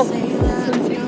Oh.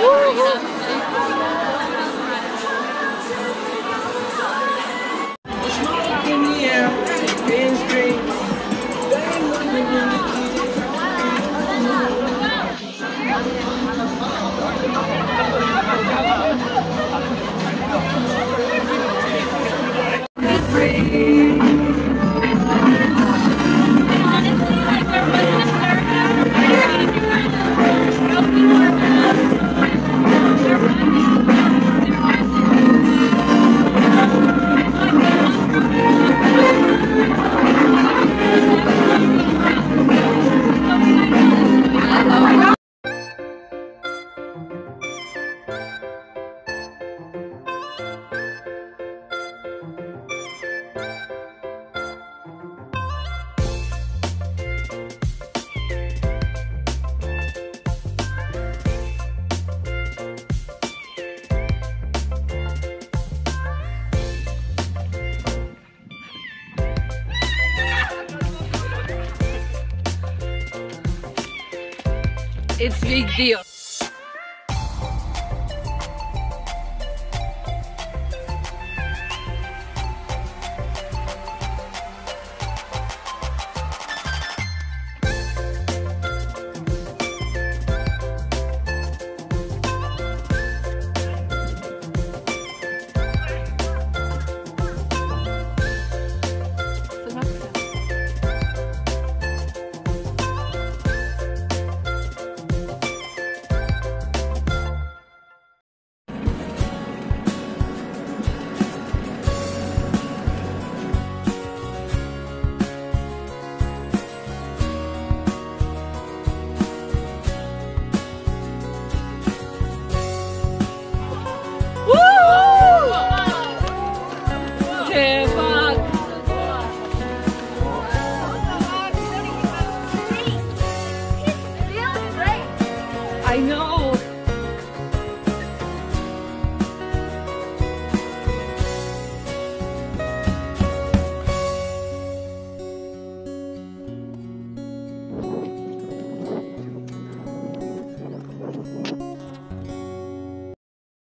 Woo-hoo. It's big deal.